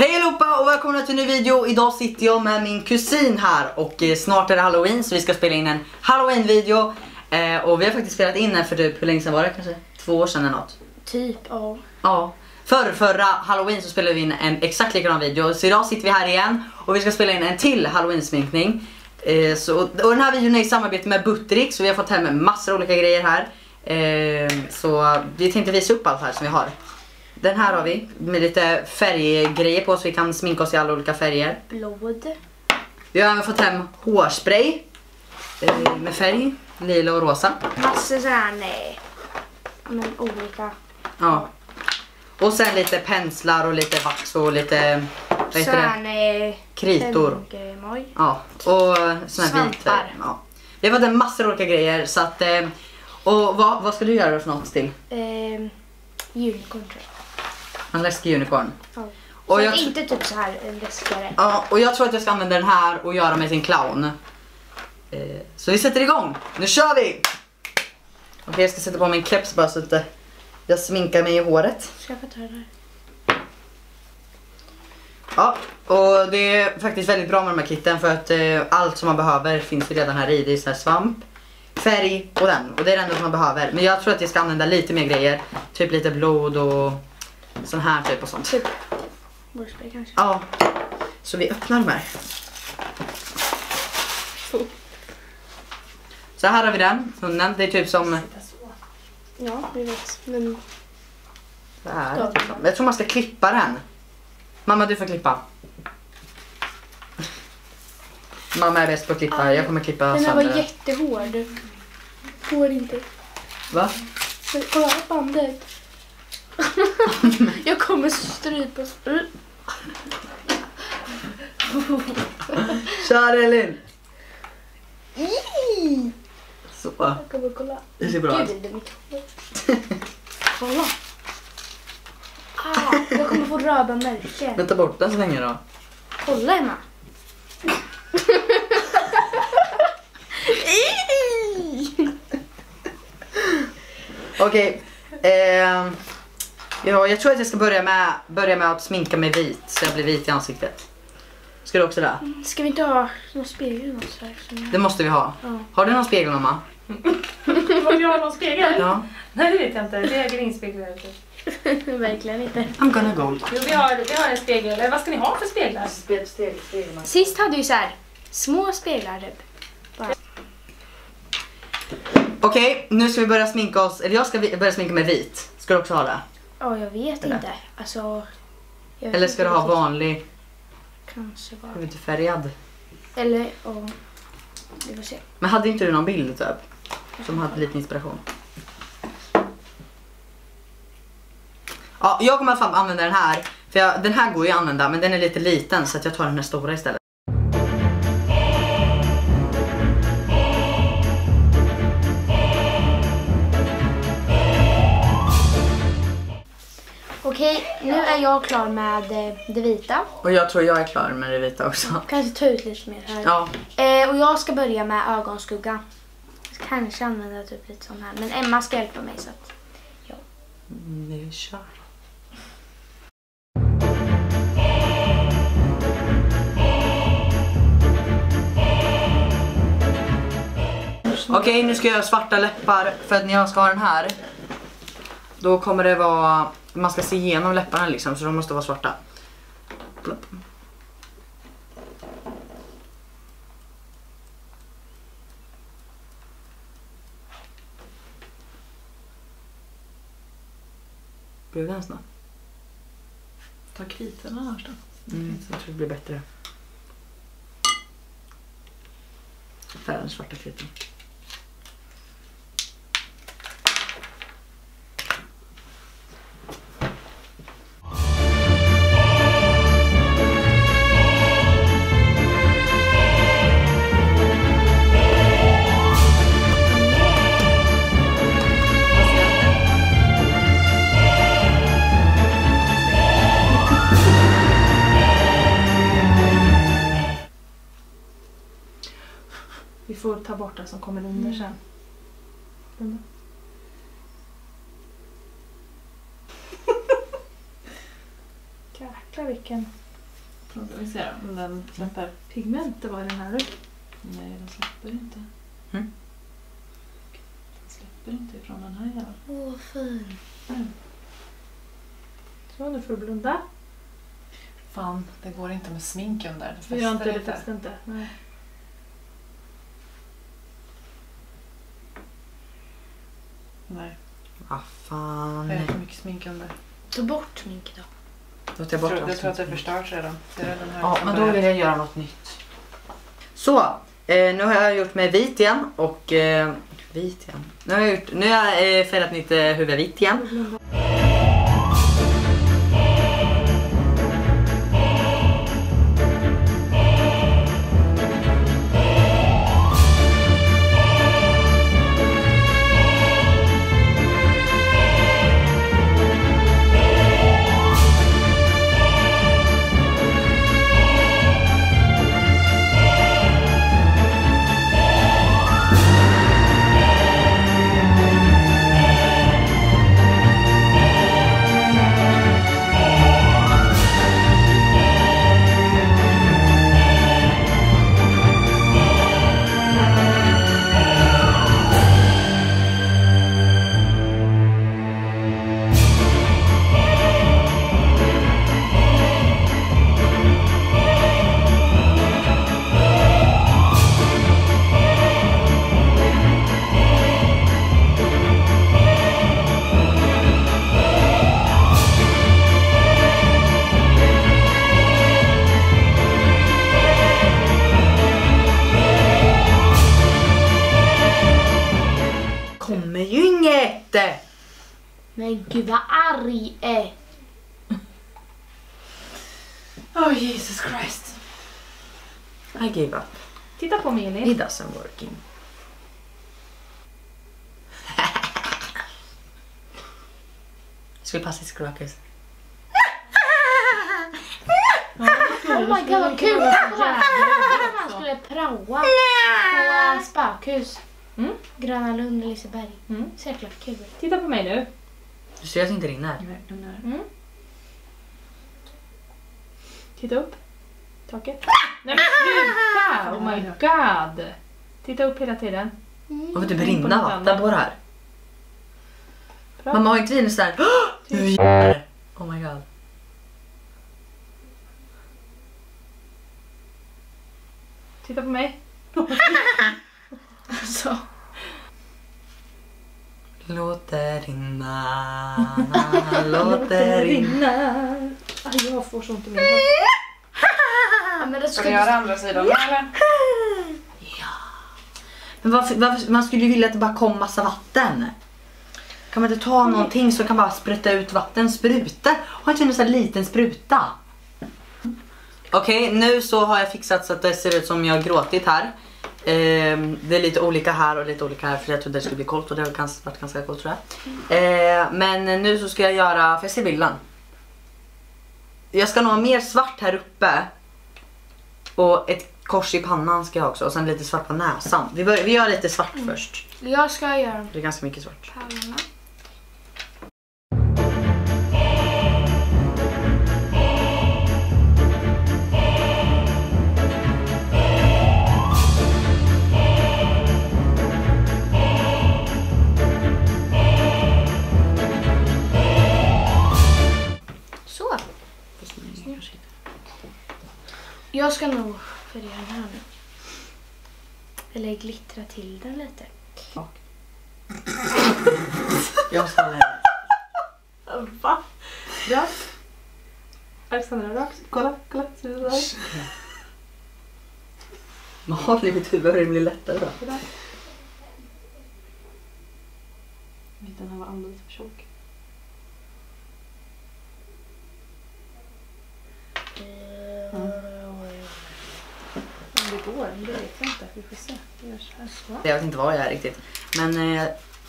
Hej allihopa och välkomna till en ny video. Idag sitter jag med min kusin här och eh, snart är det halloween så vi ska spela in en halloween-video. Eh, och vi har faktiskt spelat in den för typ, hur länge sedan var det? Kanske två år sedan eller något. Typ, ja. Ja. För förra halloween så spelade vi in en exakt likadan video. Så idag sitter vi här igen och vi ska spela in en till halloween-sminkning. Eh, så, och den här videon är i samarbete med Butterik så vi har fått hem massor olika grejer här. Eh, så vi tänkte visa upp allt här som vi har. Den här har vi med lite färggrejer på så vi kan sminka oss i alla olika färger. Blod. Vi har även fått hem hårspray eh, med färg, lila och rosa. Massor sådär, nej. Men olika. Ja. Och sen lite penslar och lite vax och lite vad heter Sådär, det? kritor. Ja, och sån här vit Svampar. färg. Ja. Vi har fått en massor olika grejer så att eh, och vad, vad ska du göra för något till? Ehm, unicorn tror jag. En läskig unicorn. Ja. Och Så jag, inte typ så här en läskigare. ja, och jag tror att jag ska använda den här och göra med sin clown. Eh, så vi sätter igång. Nu kör vi! Okej, jag ska sätta på min keps bara så att eh, jag sminkar mig i håret. Ska jag få ta det här? Ja, och det är faktiskt väldigt bra med de här kitten för att eh, allt som man behöver finns ju redan här i. Det är så här svamp, färg och den. Och det är det enda som man behöver. Men jag tror att jag ska använda lite mer grejer. Typ lite blod och sån här typ och sånt. Typ hårspray kanske. Ja, så vi öppnar de här. Så här har vi den, hunden. Det är typ som Ja, vi vet. Men så här. Jag tror man ska klippa den. Mamma du får klippa. Mamma är bäst på att klippa. Jag kommer klippa den här var sönder jättehård. Får inte. Va? Men Kolla bandet. jag kommer strypa. Mm. Kör Elin! Så. Jag kommer kolla. Det ser bra ut. Gud, det är mitt hår. Kolla. Ah, jag kommer få röda märken. Men ta bort den så länge då. Kolla Emma. Okej. ehm, ja, jag tror att jag ska börja med, börja med att sminka mig vit så jag blir vit i ansiktet. Ska du också det? Ska vi inte ha någon spegel eller något Det måste vi ha. Ja. Har du någon spegel mamma? Vad gör någon spegel? Ja. Nej det vet jag inte. Det är ute. Verkligen inte. I'm gonna go. Jo vi har, vi har en spegel. Eh, Vad ska ni ha för speglar? Sist hade vi så här små speglar typ. Okej, nu ska vi börja sminka oss. Eller jag ska börja sminka mig vit. Ska du också ha det? Ja, jag vet Eller? inte. Alltså. jag vet Eller ska inte du ha riktigt. vanlig, Kanske bara. huvudfärgad? Eller, ja. Vi får se. Men hade inte du någon bild typ? Som hade lite inspiration? Ja, jag kommer i alla fall använda den här. För jag, den här går ju att använda men den är lite liten så att jag tar den här stora istället. Okej, nu är jag klar med eh, det vita. Och jag tror jag är klar med det vita också. Kanske ta ut lite mer här. Ja, Eh, och jag ska börja med ögonskugga. Kanske använda typ lite sån här. Men Emma ska hjälpa mig så att. vi kör. Okej, nu ska jag göra svarta läppar för att när jag ska ha den här då kommer det vara, man ska se igenom läpparna liksom så de måste vara svarta. Plopp. Blev den snabb? Ta kritorna annars då. Mm, så jag tror det blir bättre. Där den svarta kriten. Får ta bort det som kommer under sen. Mm. Jäklar vilken vi se då, om den släpper. Pigment, det var den här du. Nej, den släpper inte. Mm. Den släpper inte ifrån den här jäveln. Åh, fin. Så, nu får du blunda. Fan, det går inte med smink under. Det fäster inte det, fäster inte. Nej. Nej, Vad fan. det är för mycket smink under. Ta bort sminket då. Låter jag Jag bort tror, jag tror att det förstört redan. Det är den här Ja, men då vill jag göra något nytt. Så, eh, nu har jag gjort mig vit igen och... Eh, vit igen? Nu har jag, gjort, nu har jag eh, färgat mitt eh, huvud vitt igen. Inget! Men gud vad arg är. Oh Jesus Christ. I give up. Titta på mig Elin. It doesn't working. Skulle passa i skråkis. Oh my god vad kul! Han skulle praoa på spökhus. Mm. Gröna Lund och Liseberg. Mm. Så jäkla kul. Titta på mig nu. Du ser att det inte rinner. Nej, den där. Mm. Titta upp. Taket. Nej men sluta! Oh my god. Titta upp hela tiden. Varför typ rinna vatten på det här? Bra. Mamma har inte vi en sån här... Nu jävlar! Oh my god. Titta på mig. Alltså. Låt det rinna, låt det rinna. Aj, jag får så ont i min. Ja, men det Ska ska vi göra andra sidan eller? Men varför, varför, man skulle ju vilja att det bara kom massa vatten. Kan man inte ta någonting som kan bara spruta ut vatten? Spruta? Har inte en sån här liten spruta? Okej, nu så har jag fixat så att det ser ut som jag har gråtit här. Ehm, det är lite olika här och lite olika här för jag trodde det skulle bli kollt och det har ganska, varit ganska kollt tror jag. Ehm, men nu så ska jag göra, får jag se bilden? Jag ska nog ha mer svart här uppe. Och ett kors i pannan ska jag också och sen lite svart på näsan. Vi, börjar, vi gör lite svart först. Jag ska göra Det är ganska mycket svart. pärlorna. Jag ska nog färga den här nu. Eller glittra till den lite. Jag ska lära. Va? Rakt. Alexandra rakt. Kolla, kolla. Ser du det där? Man har det i mitt huvud det blir lättare då. Den här var alldeles för tjock. Om det går, men det vet jag inte. Vi får se. Vi gör så här. Så. Jag vet inte vad jag är riktigt. Men eh,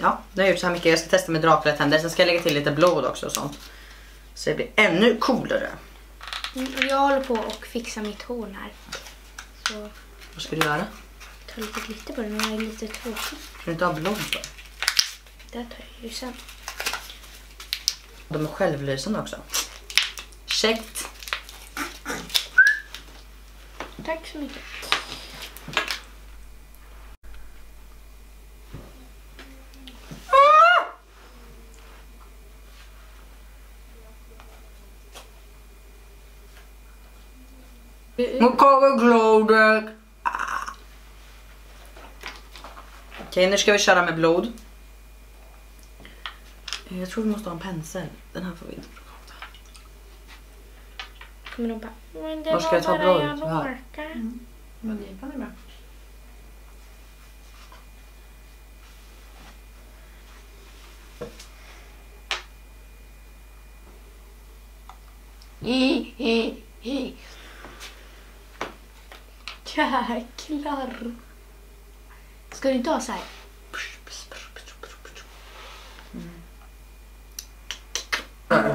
ja, nu har jag gjort så här mycket. Jag ska testa med Dracula-tänder. Sen ska jag lägga till lite blod också och sånt. Så det blir ännu coolare. Mm, Jag håller på och fixar mitt horn här. Så Vad ska du göra? ta lite glitter på det, men jag är lite tråkig. Ska du inte ha blod för? Det tar jag ju sen. De är självlysande också. Käckt. tack så mycket. Mokaka-glodet. Okej, nu ska vi köra med blod. Jag tror vi måste ha en pensel. Den här får vi inte av. Kommer de bara, men det Var ska jag ta blod? jag Här. orkar. Mungipan är bra. Jäklar. Ska du inte ha så här?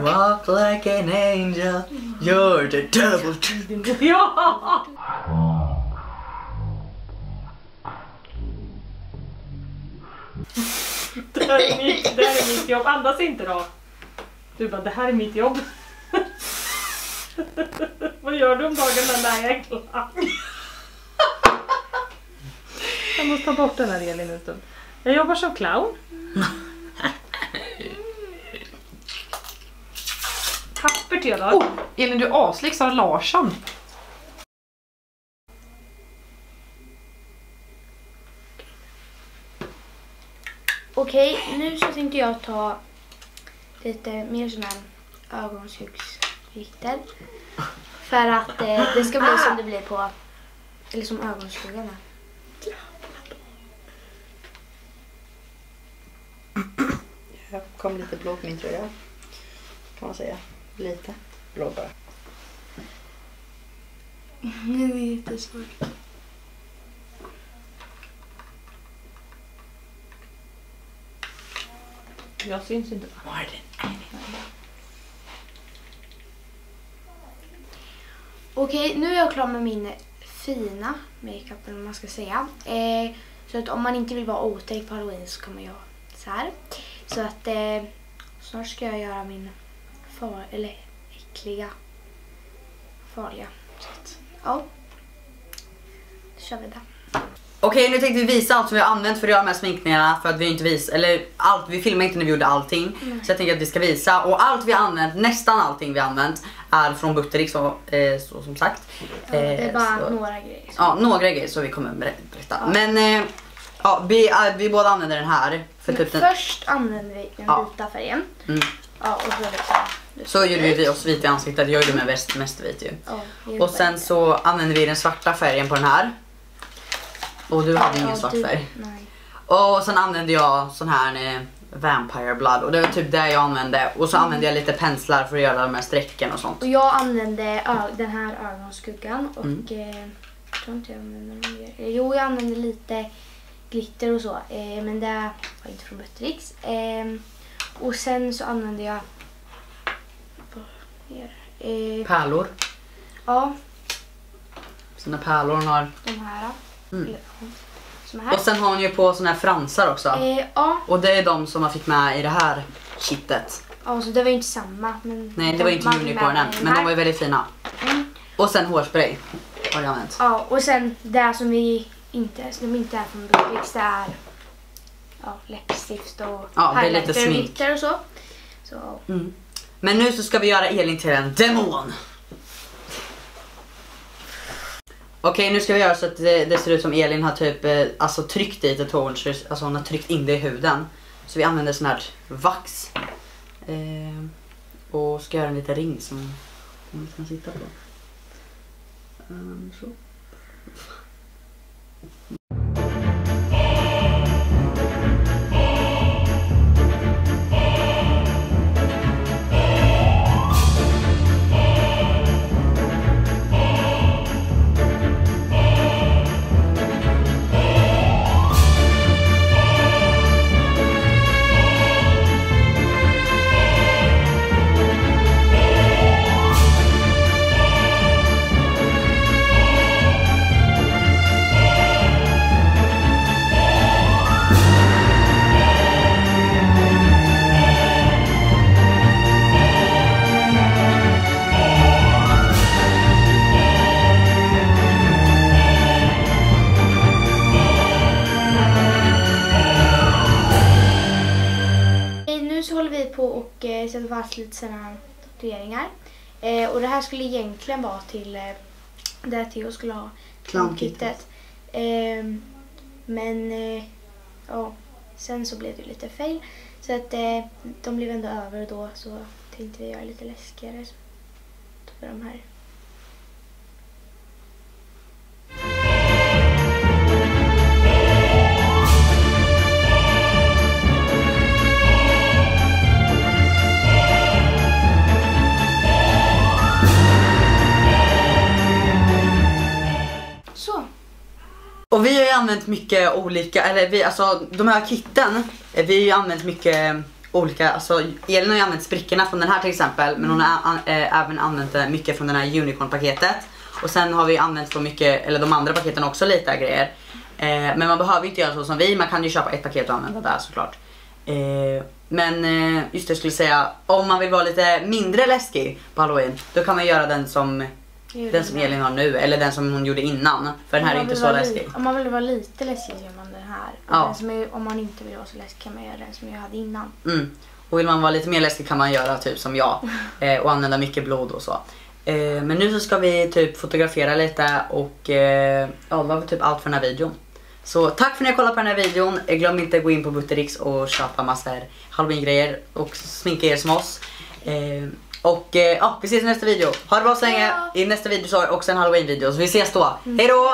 Walk like an angel, you're the devil. Ja! Det här, är mitt, det här är mitt jobb. Andas inte då. Du bara, det här är mitt jobb. Vad gör du om dagen när jag är klar? Jag måste ta bort den här Elin en stund. Jag jobbar som clown. Papper till jag Oh, Elin, du är aslik Sara Larsson. Okej, nu så tänkte jag ta lite mer sån här ögonskuggsglitter. För att eh, det ska bli som det blir på, eller som ögonskuggan är. Jag kom lite blå på min tröja. Kan man säga. Lite blå bara. Det är jättesvårt. Jag syns inte. Okej, nu är jag klar med min fina makeup eller man ska säga. Eh, så att om man inte vill vara otäck på halloween så kan man göra så här. Så att eh, snart ska jag göra min far eller äckliga farliga. Så att, ja. Då kör vi det. Okej, nu tänkte vi visa allt som vi har använt för att göra de här sminkningarna. För att vi inte vis eller allt, vi filmade inte när vi gjorde allting. Så jag tänker att vi ska visa. Och allt vi har använt, nästan allting vi har använt, är från Butterik så, eh, så som sagt. Ja, det är Eh, bara så- några grejer. Ja, några grejer så vi kommer ber- berätta. Men eh, ja, vi, eh, vi båda använder den här. För typ den, först använder vi den Ja. vita färgen. Mm. Ja, och så liksom... så gjorde vi oss vita i ansiktet. Jag gjorde mig mest, mest vit ju. Ja, Och sen så använder vi den svarta färgen på den här. Och du hade ingen svart du- färg. Nej. Och sen använde jag sån här eh, Vampire Blood och det var typ det jag använde. Och så använde jag lite penslar för att göra de här strecken och sånt. Och jag använde den här ögonskuggan och Mm. eh, jag tror inte jag använde någon mer. Jo, jag använde lite glitter och så, eh, men det var inte från Buttericks. Eh, och sen så använde jag? Eh, Pärlor. ja, Sina pärlor hon har. de här. Mm. Här. Och sen har hon ju på såna här fransar också. Eh, ja, Och det är de som man fick med i det här kittet. ja, så det var ju inte samma. Men Nej det var inte man fick med unicornen men de var ju väldigt fina. Mm. Och sen hårspray har jag använt. Ja, och sen det som vi inte, som inte är från Buttericks, det är ja, läppstift och Ja, highlighter och glitter och så. Så Mm. Men nu så ska vi göra Elin till en demon. Okej nu ska vi göra så att det, det ser ut som Elin har typ eh, alltså tryckt dit ett det- alltså hon har tryckt in det i huden. Så vi använder sån här vax. Eh, och ska göra en liten ring som hon kan sitta på. Um, så. Fast lite sådana tatueringar. Eh, och det här skulle egentligen vara till eh, där Theo skulle ha Clownkittet. Eh, men eh, ja, sen så blev det lite fel. Så att eh, de blev ändå över och då så tänkte vi göra lite läskigare. Vi de här. Och vi har ju använt mycket olika, eller vi, alltså de här kitten, eh, vi har ju använt mycket olika, alltså Elin har ju använt sprickorna från den här till exempel men hon har eh, även använt mycket från den här unicorn-paketet. Och sen har vi använt så mycket, eller de andra paketen också lite grejer. Eh, men man behöver inte göra så som vi, man kan ju köpa ett paket och använda där såklart. Eh, men eh, just det jag skulle säga, om man vill vara lite mindre läskig på halloween, då kan man göra den som den som Elin har nu, eller den som hon gjorde innan. För den här är inte så läskig. Om man vill vara lite läskig gör man den här. Ja. den som är, om man inte vill vara så läskig kan man göra den som jag hade innan. Mm. Och vill man vara lite mer läskig kan man göra typ som jag eh, och använda mycket blod och så. Eh, men nu så ska vi typ fotografera lite och eh, ja, det var typ allt för den här videon. Så tack för att ni har kollat på den här videon. Eh, Glöm inte att gå in på Buttericks och köpa massor halloween-grejer och sminka er som oss. Eh, och eh, ja, vi ses i nästa video. Ha det bra så länge. Ja. I nästa video så har jag också en halloween-video så vi ses då. Hejdå!